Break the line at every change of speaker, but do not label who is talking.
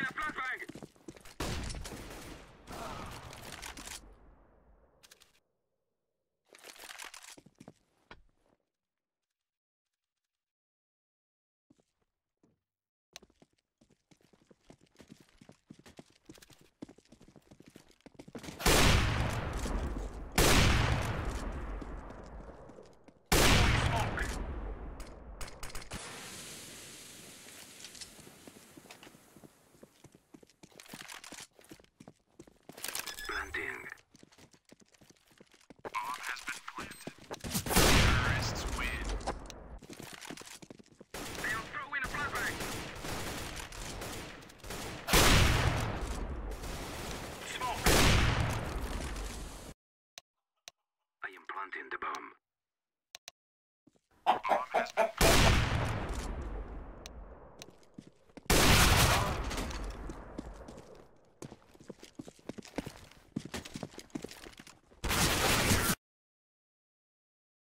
with a blood bank. Planting.
Bomb has been planted. Terrorists win.
They'll throw in a flashbang. Smoke. I am planting the bomb.